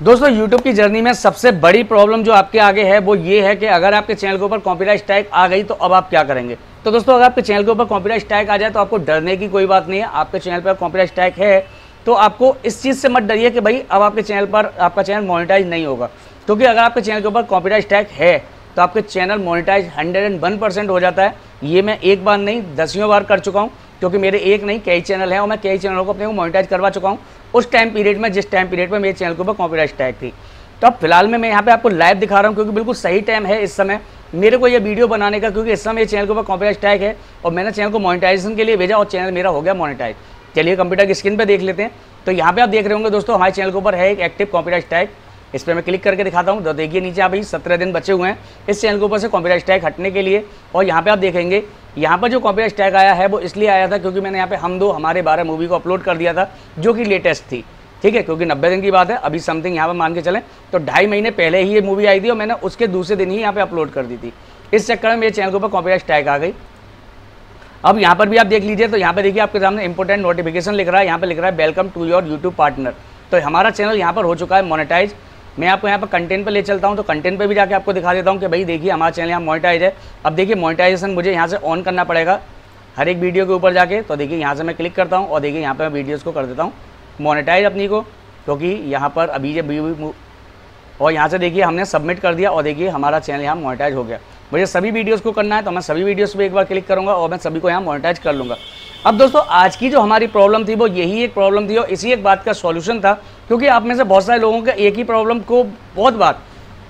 दोस्तों, YouTube की journey में सबसे बड़ी प्रॉब्लम जो आपके आगे है, वो ये है कि अगर आपके चैनल के ऊपर कॉपीराइट स्ट्राइक आ गई तो अब आप क्या करेंगे? तो दोस्तों, अगर आपके चैनल के ऊपर कॉपीराइट स्ट्राइक आ जाए तो आपको डरने की कोई बात नहीं है। आपके चैनल पर कॉपीराइट स्ट्राइक है तो आपको इस चीज़ से मत डरिए कि भाई, अब आपके चैनल पर आपका चैनल मोनिटाइज नहीं होगा। क्योंकि अगर आपके चैनल के ऊपर कॉपीराइट स्ट्राइक है तो आपके चैनल मोनिटाइज हंड्रेड हो जाता है। ये मैं एक बार नहीं दसियों बार कर चुका हूँ। क्योंकि मेरे एक नहीं, कई चैनल हैं और मैं कई चैनलों को अपने को मोनिटाइज करवा चुका हूँ। उस टाइम पीरियड में, जिस टाइम पीरियड में मेरे चैनल के ऊपर कॉपीराइट स्ट्राइक थी। तो अब फ़िलहाल में मैं यहाँ पे आपको लाइव दिखा रहा हूँ, क्योंकि बिल्कुल सही टाइम है इस समय। मेरे को ये वीडियो बनाने का, क्योंकि इस समय ये चैनल के ऊपर कॉपीराइट स्ट्राइक है और मैंने चैनल को मोनिटाइजेशन के लिए भेजा और चैनल मेरा हो गया मोनिटाइज चलिए कंप्यूटर की स्क्रीन पर देख लेते हैं। तो यहाँ पे आप देख रहे होंगे दोस्तों, हमारे चैनल के ऊपर है एक एक्टिव कॉपीराइट स्ट्राइक इस पर मैं क्लिक करके दिखाता हूँ। तो देखिए नीचे आप सत्रह दिन बचे हुए हैं इस चैनल के ऊपर से कॉपीराइट स्ट्राइक हटने के लिए। और यहाँ पे आप देखेंगे यहाँ पर जो कॉपीराइट स्ट्राइक आया है, वो इसलिए आया था क्योंकि मैंने यहाँ पे हम दो, हमारे बारह मूवी को अपलोड कर दिया था, जो कि लेटेस्ट थी। ठीक है? क्योंकि नब्बे दिन की बात है, अभी समथिंग यहाँ पर मान के चलें तो ढाई महीने पहले ही ये मूवी आई थी और मैंने उसके दूसरे दिन ही यहाँ पे अपलोड कर दी थी। इस चक्कर में मेरे चैनल के ऊपर कॉपीराइट स्ट्राइक आ गई। अब यहाँ पर भी आप देख लीजिए तो यहाँ पर देखिए आपके सामने इंपॉर्टेंट नोटिफिकेशन लिख रहा है, यहाँ पर लिख रहा है welcome to your YouTube partner तो हमारा चैनल यहाँ पर हो चुका है मोनेटाइज मैं आपको यहाँ पर कंटेंट पर ले चलता हूँ तो कंटेंट पर भी जाके आपको दिखा देता हूँ कि भाई देखिए हमारा चैनल यहाँ मोनिटाइज है। अब देखिए मोनिटाइजेशन मुझे यहाँ से ऑन करना पड़ेगा, हर एक वीडियो के ऊपर जाके। तो देखिए यहाँ से मैं क्लिक करता हूँ और देखिए यहाँ पर मैं वीडियोज़ को कर देता हूँ मोनिटाइज अपनी को, क्योंकि यहाँ पर अभी ये और यहाँ से देखिए हमने सबमिट कर दिया और देखिए हमारा चैनल यहाँ मोनिटाइज हो गया। मुझे सभी वीडियोस को करना है तो मैं सभी वीडियोस पे एक बार क्लिक करूँगा और मैं सभी को यहाँ मोनेटाइज कर लूँगा। अब दोस्तों, आज की जो हमारी प्रॉब्लम थी, वो यही एक प्रॉब्लम थी और इसी एक बात का सॉल्यूशन था, क्योंकि आप में से बहुत सारे लोगों का एक ही प्रॉब्लम को बहुत बात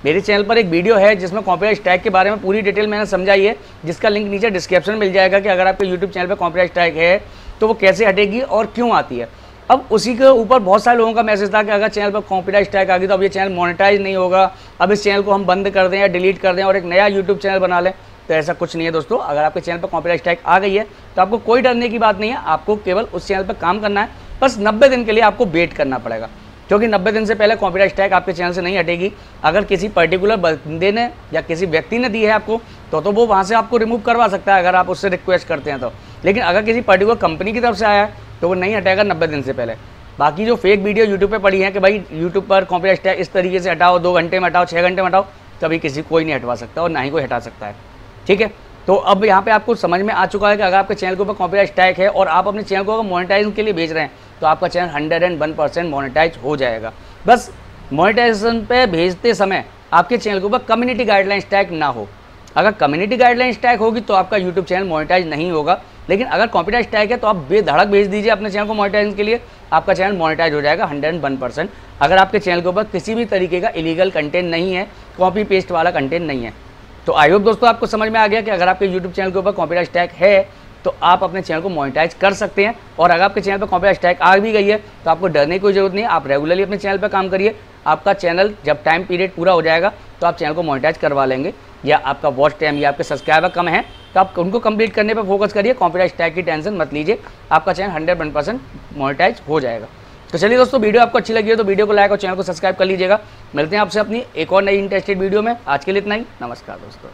मेरे चैनल पर एक वीडियो है जिसमें कॉपीराइट स्ट्राइक के बारे में पूरी डिटेल मैंने समझाई है, जिसका लिंक नीचे डिस्क्रिप्शन मिल जाएगा कि अगर आपके यूट्यूब चैनल पर कॉपीराइट स्ट्राइक है तो वो कैसे हटेगी और क्यों आती है। अब उसी के ऊपर बहुत सारे लोगों का मैसेज था कि अगर चैनल पर कॉपीराइट स्ट्राइक आ गई तो अब ये चैनल मोनेटाइज नहीं होगा। अब इस चैनल को हम बंद कर दें या डिलीट कर दें और एक नया यूट्यूब चैनल बना लें तो ऐसा कुछ नहीं है दोस्तों। अगर आपके चैनल पर कॉपीराइट स्ट्राइक आ गई है तो आपको कोई डरने की बात नहीं है। आपको केवल उस चैनल पर काम करना है। बस नब्बे दिन के लिए आपको वेट करना पड़ेगा, क्योंकि नब्बे दिन से पहले कॉपीराइट स्ट्राइक आपके चैनल से नहीं हटेगी। अगर किसी पर्टिकुलर बंदे ने या किसी व्यक्ति ने दी है आपको तो तो वो वहाँ से आपको रिमूव करवा सकता है, अगर आप उससे रिक्वेस्ट करते हैं तो। लेकिन अगर किसी पर्टिकुलर कंपनी की तरफ़ से आया है तो वो नहीं हटेगा नब्बे दिन से पहले। बाकी जो फेक वीडियो यूट्यूब पे पड़ी है कि भाई यूट्यूब पर कॉपीराइट इस तरीके से हटाओ, दो घंटे में हटाओ छः घंटे में हटाओ कभी किसी कोई नहीं हटवा सकता और ना ही कोई हटा सकता है। ठीक है? तो अब यहाँ पे आपको समझ में आ चुका है कि अगर आपके चैनल के ऊपर कॉपीराइट स्ट्राइक है और आप अपने चैनल को अगर मोनेटाइज के लिए भेज रहे हैं तो आपका channel hundred and one percent monetize हो जाएगा। बस मोनिटाइजेशन पे भेजते समय आपके चैनल के ऊपर कम्युनिटी गाइडलाइन स्ट्राइक ना हो। अगर कम्युनिटी गाइडलाइन स्ट्राइक होगी तो आपका यूट्यूब चैनल मोनिटाइज नहीं होगा। लेकिन अगर कॉपीराइट स्ट्राइक है तो आप बेधड़क भेज दीजिए अपने चैनल को मोनेटाइज के लिए। आपका चैनल मोनिटाइज हो जाएगा हंड्रेड वन परसेंट अगर आपके चैनल के ऊपर किसी भी तरीके का इलीगल कंटेंट नहीं है कॉपी पेस्ट वाला कंटेंट नहीं है तो आई होप दोस्तों आपको समझ में आ गया कि अगर आपके यूट्यूब चैनल के ऊपर कॉपीराइट स्ट्राइक है तो आप अपने चैनल को मोनिटाइज कर सकते हैं। और अगर आपके चैनल पर कॉपीराइट स्ट्राइक आ भी गई है तो आपको डरने की ज़रूरत नहीं आप रेगुलरली अपने चैनल पर काम करिए। आपका चैनल जब टाइम पीरियड पूरा हो जाएगा तो आप चैनल को मोनिटाइज करवा लेंगे। या आपका वॉच टाइम या आपके सब्सक्राइबर कम है तो आप उनको कंप्लीट करने पर फोकस करिए कॉपीराइट टैग की टेंशन मत लीजिए, आपका channel hundred one percent monetize हो जाएगा। तो चलिए दोस्तों, वीडियो आपको अच्छी लगी हो तो वीडियो को लाइक और चैनल को सब्सक्राइब कर लीजिएगा। मिलते हैं आपसे अपनी एक और नई इंटरेस्टेड वीडियो में। आज के लिए इतना ही। नमस्कार दोस्तों।